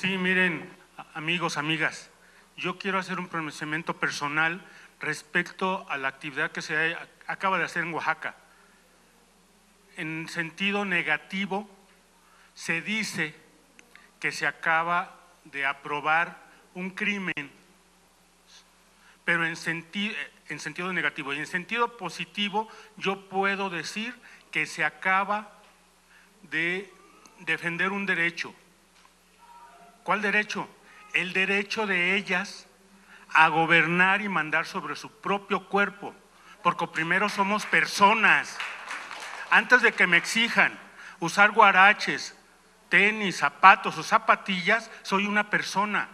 Sí, miren, amigos, amigas, yo quiero hacer un pronunciamiento personal respecto a la actividad que se acaba de hacer en Oaxaca. En sentido negativo, se dice que se acaba de aprobar un crimen, pero en, en sentido negativo. Y en sentido positivo, yo puedo decir que se acaba de defender un derecho. ¿Cuál derecho? El derecho de ellas a gobernar y mandar sobre su propio cuerpo, porque primero somos personas. Antes de que me exijan usar guaraches, tenis, zapatos o zapatillas, soy una persona.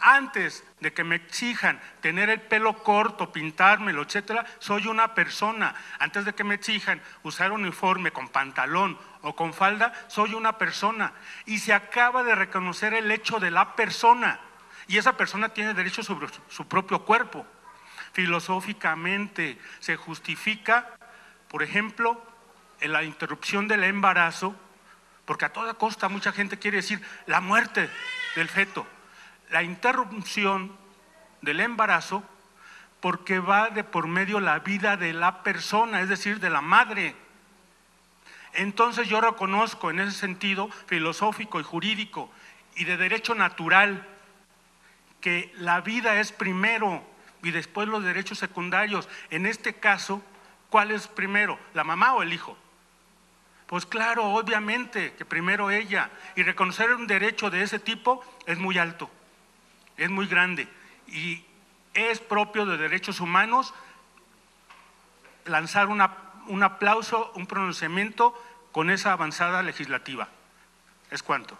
Antes de que me exijan tener el pelo corto, pintármelo, etcétera, soy una persona. Antes de que me exijan usar uniforme con pantalón o con falda, soy una persona. Y se acaba de reconocer el hecho de la persona. Y esa persona tiene derecho sobre su propio cuerpo. Filosóficamente se justifica, por ejemplo, la interrupción del embarazo, porque a toda costa mucha gente quiere decir la muerte del feto. La interrupción del embarazo porque va de por medio la vida de la persona, es decir, de la madre. Entonces yo reconozco en ese sentido filosófico y jurídico y de derecho natural que la vida es primero y después los derechos secundarios. En este caso, ¿cuál es primero? ¿La mamá o el hijo? Pues claro, obviamente que primero ella. Y reconocer un derecho de ese tipo es muy alto, es muy grande. Y es propio de derechos humanos lanzar un aplauso, un pronunciamiento con esa avanzada legislativa. Es cuanto.